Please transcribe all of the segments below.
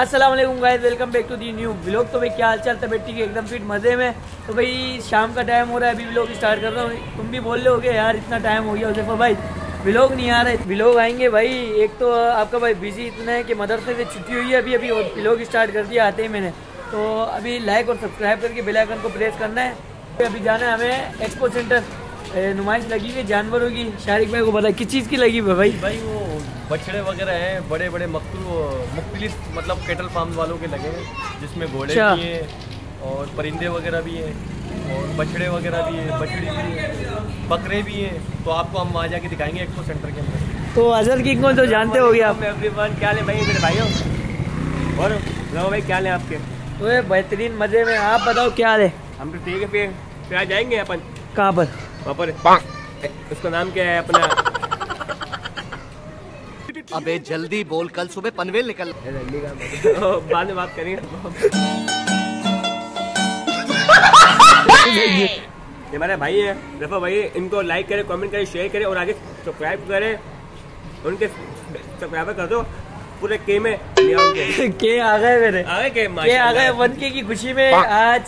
अस्सलाम वालेकुम guys welcome back to the new vlog तो भाई, क्या हाल चाल? तबियत ठीक है? एकदम फिट मज़े में। तो भाई, शाम का टाइम हो रहा है। अभी व्लॉग स्टार्ट कर रहा हूँ। तुम भी बोल रहे होगे यार, इतना टाइम हो गया उसे। भाई व्लॉग नहीं आ रहे व्लॉग आएँगे भाई। एक तो आपका भाई बिज़ी इतना है कि मदरसे से छुट्टी हुई है अभी। अभी व्लॉग स्टार्ट कर दिया आते ही मैंने। तो अभी लाइक और सब्सक्राइब करके बेल आइकन को प्रेस करना है। अभी जाना है हमें एक्सपो सेंटर नुमाइश लगी हुई है जानवरों की? शारिक भाई को पता किस चीज़ की लगी हुई भाई? भाई, वो बछड़े वगैरह हैं बड़े बड़े मकतू मुख्तलिफ़ मतलब केटल फार्म वालों के लगे हैं जिसमें घोड़े अच्छा। भी हैं और परिंदे वगैरह भी हैं और बछड़े वगैरह भी हैं बछड़ी भी हैं बकरे भी हैं। तो आपको हम वहाँ जाके दिखाएँगे एक्सपो सेंटर के अंदर। तो अजहर किंग को तो जानते हो आप। एवरीवन क्या ले भाई मेरे भाइयों? और बताओ भाई क्या लें आपके? तो ये बेहतरीन मज़े में आप बताओ क्या है? हम तो ठीक है फिर फिर आ जाएँगे अपन। कहाँ पर? वहाँ पर। उसका नाम क्या है अपना? अबे जल्दी बोल कल सुबह पनवेल निकल। बाद में बात करेंगे। ये हमारे भाई है रफा भाई इनको लाइक करें कमेंट करें शेयर करें और आगे सब्सक्राइब करें। उनके सब्सक्राइबर कर दो। पूरे के में के आ गए मेरे। आगे के के आ गए वन के की खुशी में आज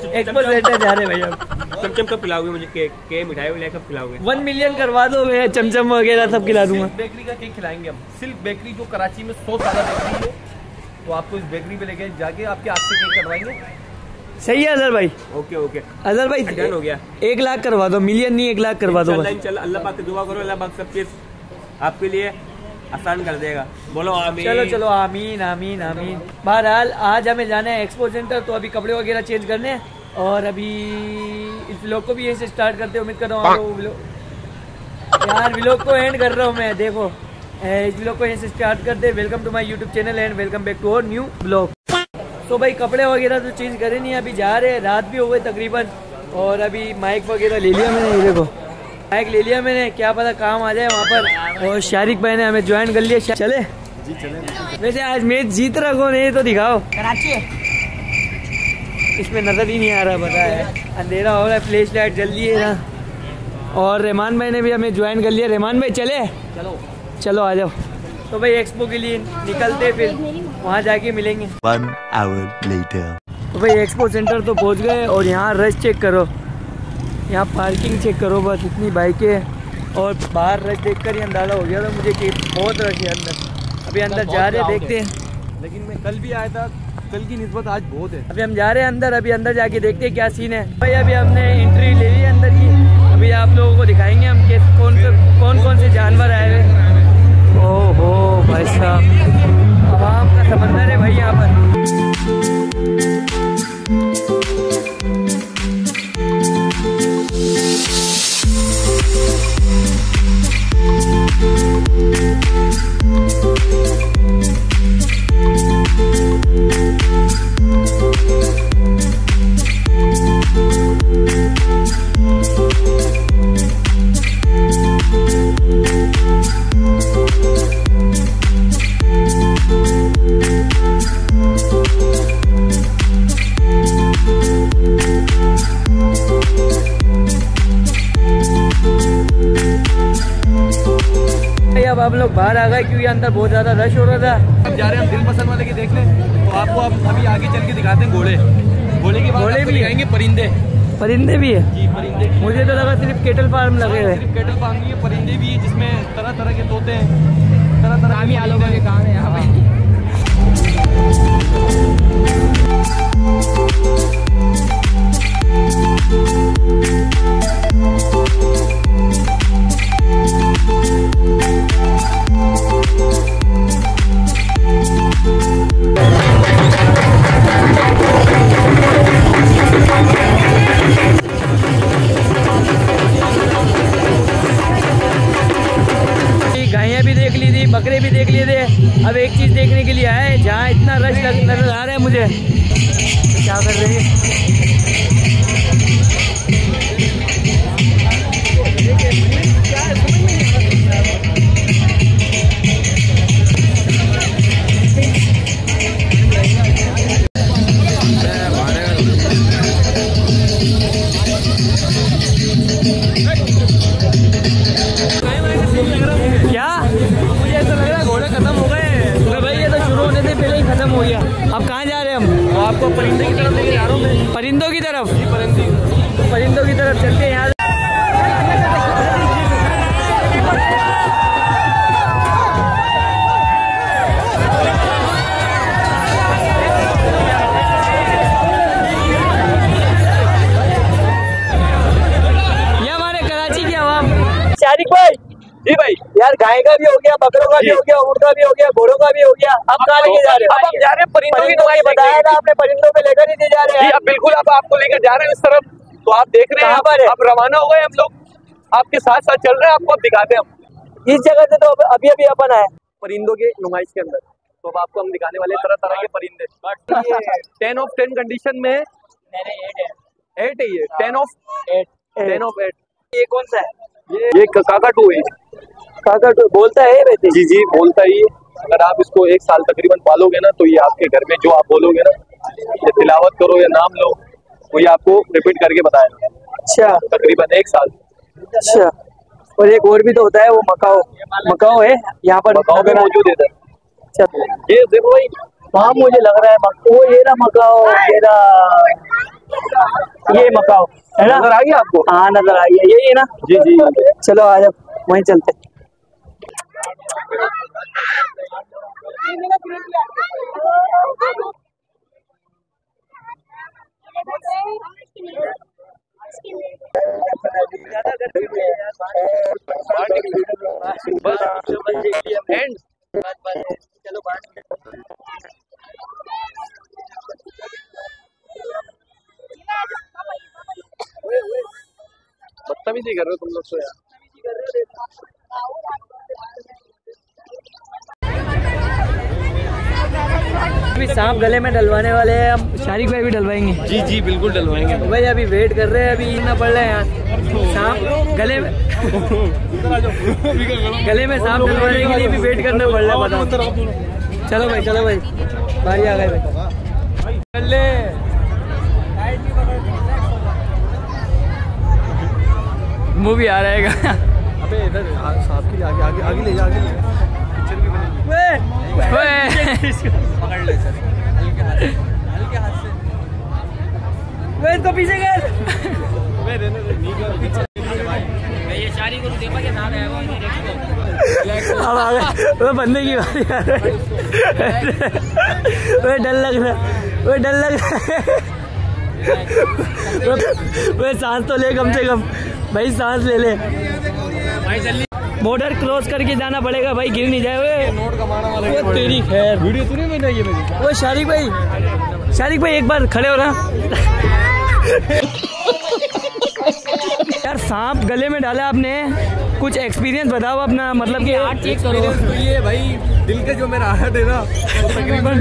सेंटर जा रहे हैं भैया चमचम कब खिलाओगे मुझे केक? के मिठाई वगैरह कब खिलाओगे? वन मिलियन करवा दो मैं चमचम वगैरह सब खिला दूँगा। बेकरी का केक खिलाएँगे हम। सिल्क बेकरी जो कराची में सौ साल बेकरी है तो आपको इस बेकरी पे लेके जाके आपके हाथ से केक करवाएँगे सही है अजहर भाई। Okay okay. अजहर भाई डन हो गया। एक लाख करवा दो मिलियन नहीं एक लाख करवा दो अल्लाह पाक दुआ करो अल्लाह पाक सब चीज़ आपके लिए आसान कर देगा। बोलो आमीन। चलो चलो आमीन आमीन आमीन। बहरहाल आज हमें जाना है एक्सपो सेंटर तो अभी कपड़े वगैरह चेंज करने हैं। और अभी इस व्लॉग को भी यहीं से स्टार्ट करते हैं उम्मीद कर रहा हूँ यार व्लॉग को एंड कर रहा हूँ मैं देखो। इस व्लॉग को यहीं से स्टार्ट करते हैं। Welcome to my YouTube channel and welcome back to our new blog तो भाई कपड़े वगैरह तो चेंज करे नहीं अभी जा रहे हैं। रात भी हो गई तकरीबन। और अभी माइक वगैरह ले लिया मैंने देखो। माइक ले लिया मैंने क्या पता काम आ जाए वहाँ पर। और शारिक भाई ने हमें ज्वाइन कर लिया। चले। जी चले। वैसे आज मैच जीत रहा कौन है ये तो दिखाओ। कराची इसमें नज़र ही नहीं आ रहा पता है। अंधेरा हो रहा है फ्लैश लाइट जल रही है ना और रहमान भाई ने भी हमें ज्वाइन कर लिया। रहमान भाई चले? चलो। चलो आ जाओ। तो भाई एक्सपो के लिए निकलते फिर। वहाँ जाके मिलेंगे। One hour later. तो भाई एक्सपो सेंटर तो पहुँच गए और यहाँ रश चेक करो। यहाँ पार्किंग चेक करो बस इतनी बाइकें और बाहर रश देख कर ही अंदाज़ा हो गया था मुझे कि बहुत रश है अंदर। अभी अंदर जा रहे देखते हैं। लेकिन मैं कल भी आया था कल की नस्बत आज बहुत है। अभी हम जा रहे हैं अंदर अभी अंदर जाके देखते हैं क्या सीन है। भाई अभी हमने एंट्री ले ली है अंदर की। अभी आप लोगों को दिखाएँगे हम कैसे कौन से कौन कौन से जानवर आए हुए। ओहो भाई साहब। आवाम का समंदर है भाई यहाँ पर। लोग बाहर आ गए क्योंकि अंदर बहुत ज़्यादा रश हो रहा था। अब जा रहे हैं हम दिल पसंद वाले की देख ले तो आपको आप अभी आगे चल के दिखाते हैं घोड़े। घोड़े के घोड़े भी आएँगे परिंदे। परिंदे भी है? जी परिंदे मुझे तो लगा सिर्फ़ केटल फार्म लगे हुए। सिर्फ़ केटल फार्म नहीं है परिंदे भी है जिसमें तरह तरह के तोते हैं तरह तरह के कहा के कहाँ है एक चीज़ देखने के लिए आए जहाँ इतना रश नज़र आ रहा है मुझे। तो क्या कर रहे हैं? गाय का भी हो गया बकरों का भी हो गया ऊँट का भी हो गया घोड़ों का भी हो गया। अब कहाँ लेके जा रहे हो? अब हम जा रहे हैं परिंदों की की बताया था आपने परिंदों पे लेकर ही जा रहे हैं। अब बिल्कुल अब आपको लेकर जा रहे हैं इस तरफ़। तो आप देख रहे हैं अब रवाना हो गए हम लोग। आपके साथ साथ चल रहे हैं आपको अब दिखाते हैं हम। इस जगह से तो अभी अभी अपन आए। परिंदों के नुमाइश के अंदर। तो अब आपको हम दिखाने वाले तरह तरह के परिंदे। टेन ऑफ़ टेन कंडीशन में एट है। ये। Ten of ten of eight ये कौन सा है? ये काका टू है। काका तो बोलता है वैसे जी जी बोलता ही है। अगर आप इसको एक साल तकरीबन पालोगे ना तो ये आपके घर में जो आप बोलोगे ना या तिलावत करो या नाम लो वो ये आपको रिपीट करके बताएगा। अच्छा। तकरीबन एक साल। अच्छा। और एक और भी तो होता है वो मकाओ। मकाओ है यहाँ पर गाँव में मौजूद है अच्छा। ये देखो भाई वहाँ मुझे लग रहा है वो ये ना मकाओ ये ना ये मकाओ है ना नज़र आ गया आपको हाँ नज़र आई है यही है ना जी जी चलो आ जाओ वहीं चलते एंड बदतमीजी कर रहे हो तुम लोग तो यार अभी सांप गले में डलवाने वाले हैं हम शारिक भाई भी डलवाएँगे। जी जी बिल्कुल डलवाएँगे। भाई अभी वेट कर रहे हैं अभी ना पड़ रहा है यहाँ सांप गले में गले में सांप डलवाने के लिए भी वेट करना पड़ रहा है चलो भाई चलो भाई। बारी आ गए भाई। चल मूवी आ रहेगा अबे इधर सांप के लिए आगे आगे आगे ले जा आगे ले पिक्चर भी बनेगी पकड़ ले सर। तो पीछे कर। अबे दे नहीं कर पीछे अब आ गए। वो बंदे की आ वो डर लग रहा वो डर लग रहा वो सांस तो ले कम से कम। भाई सांस ले ले। बॉर्डर क्रॉस करके जाना पड़ेगा भाई गिर नहीं जाए। वे नोट कमाना वाला वो तेरी खैर। वीडियो तूने बनाई है मेरी? वो शारिक भाई। शारिक भाई एक बार खड़े हो ना। यार सांप गले में डाला आपने। कुछ एक्सपीरियंस बताओ अपना मतलब कि आठ चेक करो। तो ये भाई दिल का जो मेरा आहट है ना तकरीबन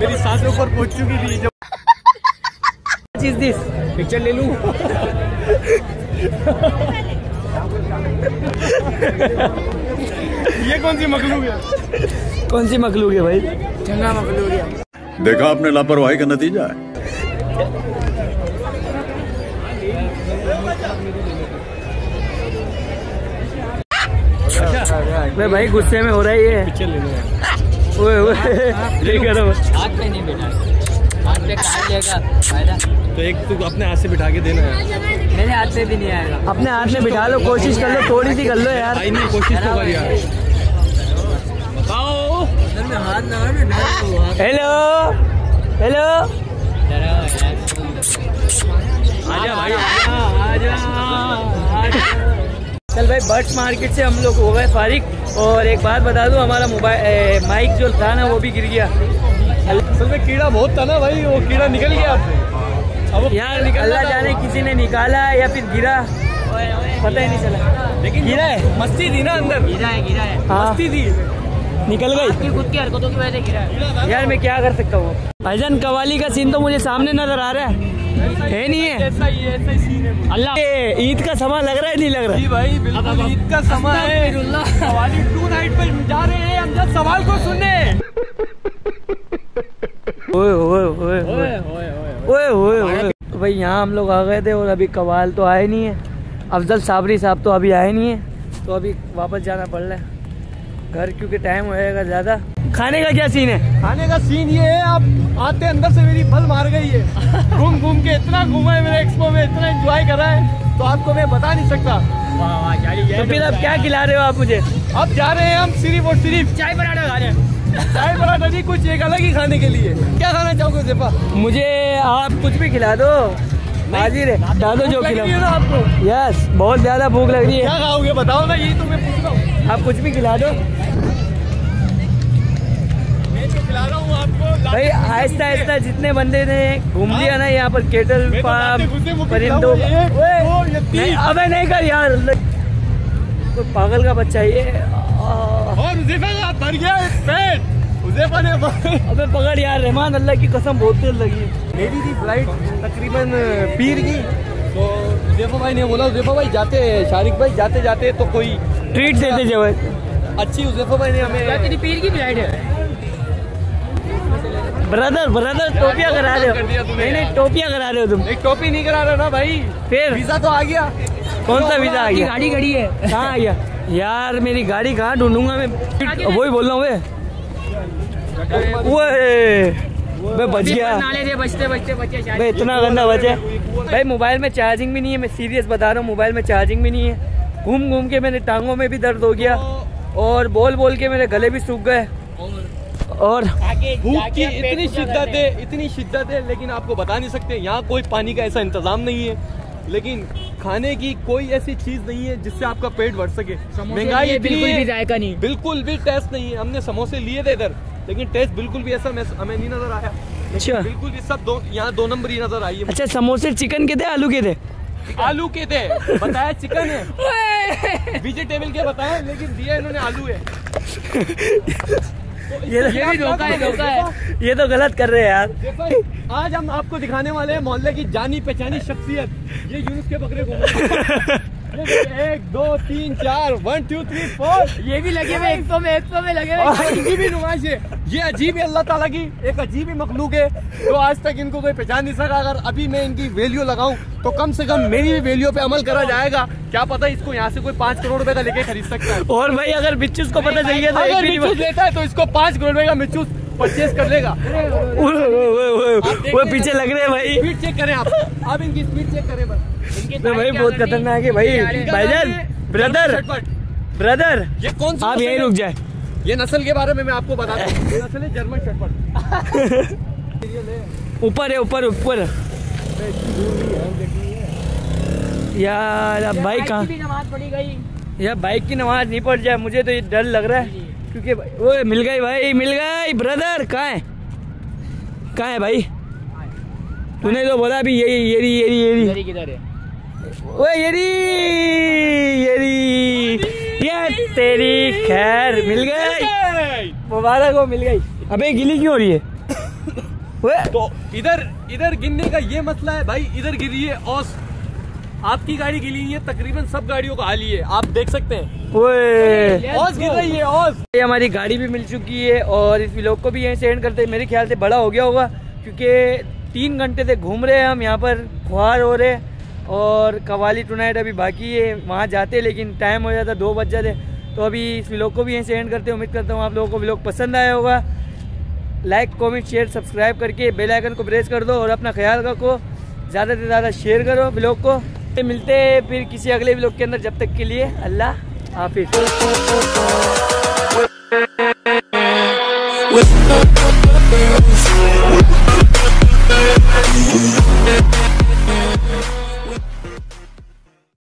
मेरी साँसें ऊपर पहुँच चुकी थी। जब चीज़ दिस पिक्चर ले लूँ? ये कौन सी मखलूक है? कौन सी मखलूक है भाई? चंगा मखलूक है देखा आपने लापरवाही का नतीजा है। मैं भाई गुस्से में हो रहा है ये। पिक्चर ले ओए ओए। ये करो हाथ में नहीं बैठा हाथ पे काट लेगा फ़ायदा तो एक तू अपने हाथ से बिठा के देना है मेरे हाथ से भी नहीं आएगा। अपने हाथ में बिठा लो कोशिश कर लो थोड़ी सी कर लो यार। आई नहीं कोशिश तो कर यार। बताओ। हाथ ना तो हेलो हेलो आजा भाई आजा आजा चल भाई बर्ड्स मार्केट से हम लोग हो गए फारिग। और एक बात बता दूँ हमारा मोबाइल माइक जो था ना वो भी गिर गया। असल में कीड़ा बहुत था ना भाई वो कीड़ा निकल गया। अब यार अल्लाह जाने किसी ने निकाला है या फिर गिरा। पता ही नहीं चला। लेकिन गिरा है मस्ती थी ना अंदर। गिरा है गिरा है। हाँ। मस्ती थी। निकल गई। आपकी खुद की हरकतों की वजह से गिरा है। यार मैं क्या कर सकता हूँ? भाईजान कवाली का सीन तो मुझे सामने नज़र आ रहा है। है नहीं है? ऐसा ही ऐसा ही सीन है अल्लाह ईद का समा लग रहा है नहीं लग रहा? जी भाई बिल्कुल ईद का समय है। सवाली टू नाइट पे जा रहे हैं हम जब सवाल को सुनने ओए ओए ओए ओए। ओए ओए ओए भाई यहाँ हम लोग आ गए थे और अभी कवाल तो आए नहीं है। अफजल साबरी साहब तो अभी आए नहीं है तो अभी वापस जाना पड़ रहा है। घर क्योंकि टाइम होएगा ज़्यादा। खाने का क्या सीन है? खाने का सीन ये है आप आते अंदर से मेरी फल मार गई है। घूम घूम के इतना घूमा है मेरे एक्सपो में इतना एंजॉय करा है तो आपको मैं बता नहीं सकता। तो फिर अब क्या खिला रहे हो आप मुझे? अब जा रहे हैं हम सिर्फ़ और सिर्फ़ चाय पराठा खा रहे हैं। चाय पराठा नहीं कुछ एक अलग ही खाने के लिए। क्या खाना चाहोगे जेफा मुझे आप कुछ भी खिला दो। हाजिर है खिला दो जो ना आपको? यस बहुत ज़्यादा भूख लग रही है। क्या खाओगे? बताओ ना यही तो मैं पूछ रहा हूँ। आप कुछ भी खिला दो। मैं तो खिला रहा हूँ आपको। भाई आहिस्ता आहिस्ता जितने बंदे ने घूम लिया ना यहाँ पर केटल तो फार्म परिंदों अबे नहीं कर यार कोई पागल का बच्चा है ये और भर गया पेट अबे पकड़ यार रहमान अल्लाह की कसम बहुत तेज लगी मेरी थी फ़्लाइट तकरीबन पीर की। तो उजेफा भाई ने बोला उजेफा भाई जाते शारिक भाई जाते जाते तो कोई ट्रीट देते जब। अच्छी उजेफा भाई ने हमें पीर की फ़्लाइट है? ब्रदर ब्रदर टोपिया करा रहे हो। नहीं नहीं। टोपियाँ करा रहे हो तुम। एक टोपी नहीं करा रहा ना भाई। फिर? वीज़ा तो आ गया। कौन सा वीज़ा आ गया? गाड़ी खड़ी है। कहाँ आ गया? यार मेरी गाड़ी कहाँ ढूंढूँगा मैं? वही बोल रहा हूँ वे। ओए मैं बच गया। नाले थे बचते बचते बचे भाई इतना गंदा बचे। भाई मोबाइल में चार्जिंग भी नहीं है मैं सीरियस बता रहा हूँ मोबाइल में चार्जिंग भी नहीं है। घूम घूम के मेरे टांगों में भी दर्द हो गया और बोल बोल के मेरे गले भी सूख गए। और भूख की इतनी शिद्दत है इतनी शिद्दत है लेकिन आपको बता नहीं सकते यहाँ कोई पानी का ऐसा इंतज़ाम नहीं है। लेकिन खाने की कोई ऐसी चीज़ नहीं है जिससे आपका पेट भर सके। महँगाई बिल्कुल भी जायका नहीं। बिल्कुल भी टेस्ट नहीं है। हमने समोसे लिए थे इधर लेकिन टेस्ट बिल्कुल भी ऐसा हमें नहीं नज़र आया। अच्छा। बिल्कुल भी सब दो यहाँ दो नंबर ही नज़र आई है। अच्छा समोसे चिकन के थे आलू के थे? आलू के थे। बताया चिकन है। वेजिटेबल के बताया लेकिन दिया इन्होंने आलू है। ये तो, ये भी धोखा है धोखा है। ये तो गलत कर रहे हैं यार। आज हम आपको दिखाने वाले हैं मोहल्ले की जानी पहचानी शख्सियत। ये यूनुस के बकरे घूम हैं। देखो, एक दो तीन चार वन टू थ्री फोर ये भी लगे हुए एक सौ में एक सौ में लगे हुए। ही नुमाइश है। ये अजीब है अल्लाह ताला की एक अजीब ही मखलूक है। तो आज तक इनको कोई पहचान नहीं सका। अगर अभी मैं इनकी वैल्यू लगाऊँ तो कम से कम मेरी भी वैल्यू पे अमल करा जाएगा। क्या पता इसको यहाँ से कोई पाँच करोड़ रुपए का लेके खरीद सकता है। और भाई अगर बिच्चूस को पता गया तो अगर भी लेता है तो इसको पाँच करोड़ रुपए का मिचूस परचेज कर लेगा। वो- पीछे लग रहे हैं भाई। स्पीड चेक करें आप। आप इनकी स्पीड चेक करें बस। तो भाई बहुत खतरनाक है भाई। भाईजान ब्रदर ब्रदर ये कौन सा आप यहीं? रुक जाए। ये नस्ल के बारे में मैं आपको बताता हूँ नस्ल है जर्मन शटपट ऊपर है ऊपर ऊपर। यार अब भाई कहाँ की नमाज़ पढ़ी गई। यार बाइक की नमाज़ नहीं पड़ जाए मुझे तो ये डर लग रहा है। क्योंकि वो मिल गई भाई मिल गई ब्रदर कहाँ है? कहाँ है भाई? तूने तो बोला अभी यही येरी येरी येरी किधर है ओ येरी येरी ये तेरी खैर मिल गई। मुबारक हो मिल गई। अबे गिली क्यों हो रही है? तो इधर इधर गिरने का ये मसला है भाई इधर गिरी है औस आपकी गाड़ी गिली है तकरीबन सब गाड़ियों का हाल ही है आप देख सकते हैं। ओए औस गिर रही है औस ये हमारी गाड़ी भी मिल चुकी है और इस व्लॉग को भी यहीं से एंड करते हैं। मेरे ख्याल से बड़ा हो गया होगा क्योंकि तीन घंटे से घूम रहे हैं हम यहाँ पर खुआर हो रहे और कवाली टुनाइट अभी बाकी है, वहाँ जाते लेकिन टाइम हो जाता, दो बज जाते तो अभी इस व्लॉग को भी यहीं से एंड करते हैं, उम्मीद करता हूँ आप लोगों को व्लॉग पसंद आया होगा। लाइक कमेंट शेयर सब्सक्राइब करके बेल आइकन को प्रेस कर दो और अपना ख्याल रखो। ज़्यादा से ज़्यादा शेयर करो व्लॉग को। मिलते हैं फिर किसी अगले व्लॉग के अंदर, जब तक के लिए अल्लाह हाफिज़।